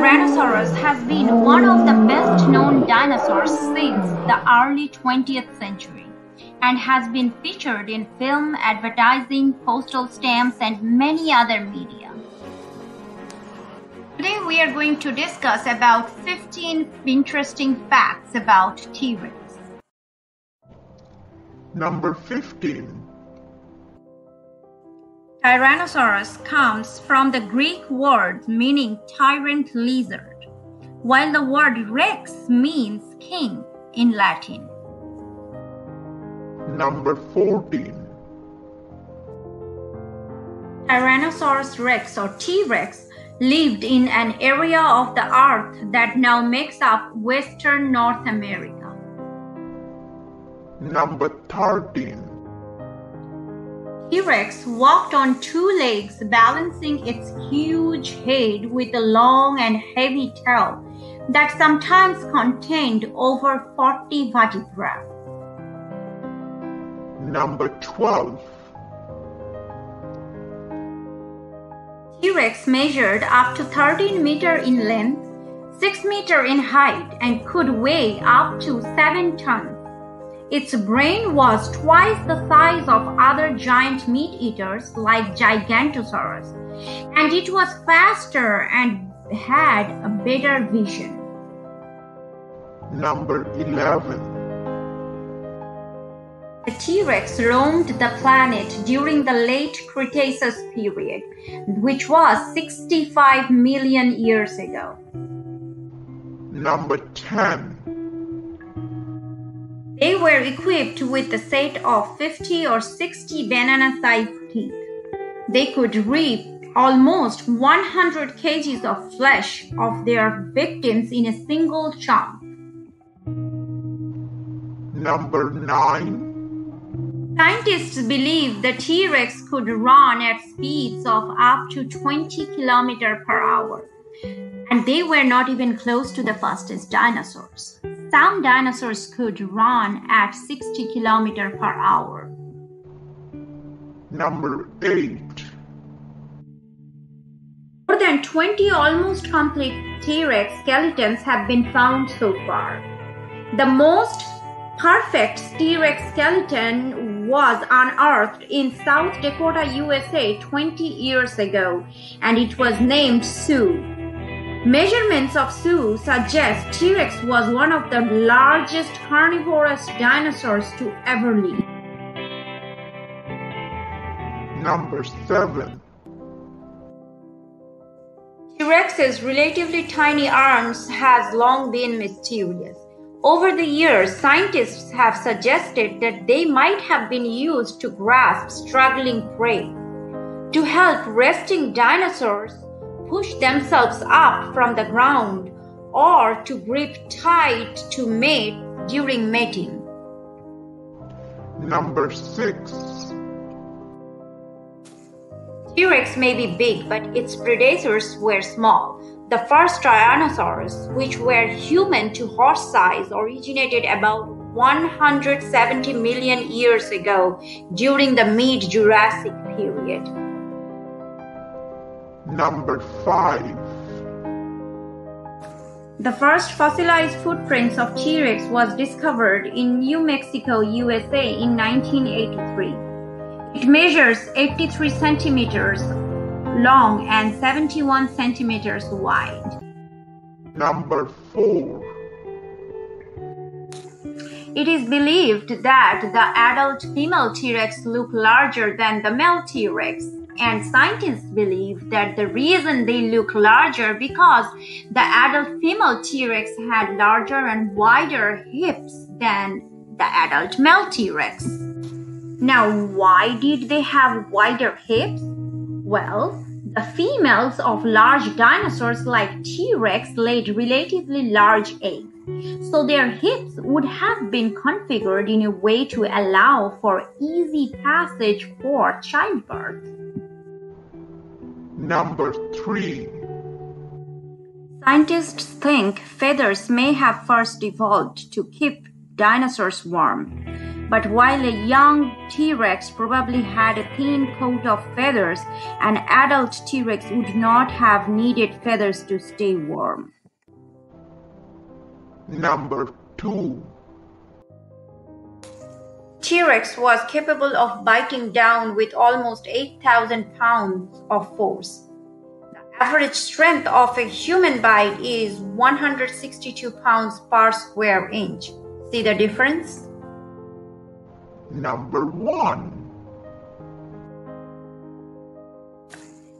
Tyrannosaurus has been one of the best known dinosaurs since the early 20th century and has been featured in film, advertising, postal stamps, and many other media. Today we are going to discuss about 15 interesting facts about T-Rex. Number 15. Tyrannosaurus comes from the Greek word meaning tyrant lizard, while the word rex means king in Latin. Number 14. Tyrannosaurus rex or T Rex lived in an area of the earth that now makes up western North America. Number 13. T Rex walked on two legs, balancing its huge head with a long and heavy tail that sometimes contained over 40 vertebrae. Number 12. T Rex measured up to 13 meter in length, 6 meter in height, and could weigh up to 7 tons. Its brain was twice the size of other giant meat eaters like Gigantosaurus, and it was faster and had a better vision. Number 11. The T Rex roamed the planet during the late Cretaceous period, which was 65 million years ago. Number 10. They were equipped with a set of 50 or 60 banana sized teeth. They could rip almost 100 kgs of flesh of their victims in a single chomp. Number 9. Scientists believe the T Rex could run at speeds of up to 20 km per hour. And they were not even close to the fastest dinosaurs. Some dinosaurs could run at 60 km per hour. Number 8. More than 20 almost complete T Rex skeletons have been found so far. The most perfect T Rex skeleton was unearthed in South Dakota, USA 20 years ago, and it was named Sue. Measurements of Sue suggest T Rex was one of the largest carnivorous dinosaurs to ever live. Number 7. T Rex's relatively tiny arms has long been mysterious. Over the years, scientists have suggested that they might have been used to grasp struggling prey. To help resting dinosaurs push themselves up from the ground or to grip tight to mate during mating. Number 6. T Rex may be big, but its predators were small. The first Tyrannosaurus, which were human to horse size, originated about 170 million years ago during the mid Jurassic period. Number 5. The first fossilized footprints of T Rex was discovered in New Mexico, USA in 1983. It measures 83 centimeters long and 71 centimeters wide. Number 4. It is believed that the adult female T Rex look larger than the male T Rex, and scientists believe that the reason they look larger because the adult female T Rex had larger and wider hips than the adult male T Rex. Now, why did they have wider hips? Well, the females of large dinosaurs like T Rex laid relatively large eggs, so their hips would have been configured in a way to allow for easy passage for childbirth. Number 3. Scientists think feathers may have first evolved to keep dinosaurs warm. But while a young T Rex probably had a thin coat of feathers, an adult T Rex would not have needed feathers to stay warm. Number 2. T Rex was capable of biting down with almost 8,000 pounds of force. The average strength of a human bite is 162 pounds per square inch. See the difference? Number 1.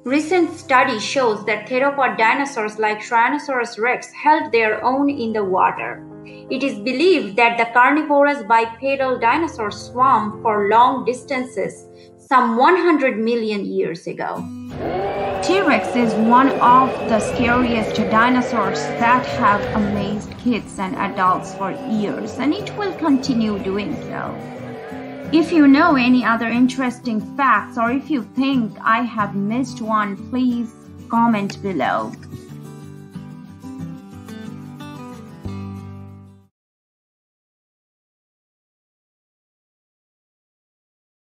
Recent study shows that theropod dinosaurs like Tyrannosaurus rex held their own in the water. It is believed that the carnivorous bipedal dinosaurs swam for long distances some 100 million years ago. T-Rex is one of the scariest dinosaurs that have amazed kids and adults for years and it will continue doing so. If you know any other interesting facts or if you think I have missed one, please comment below.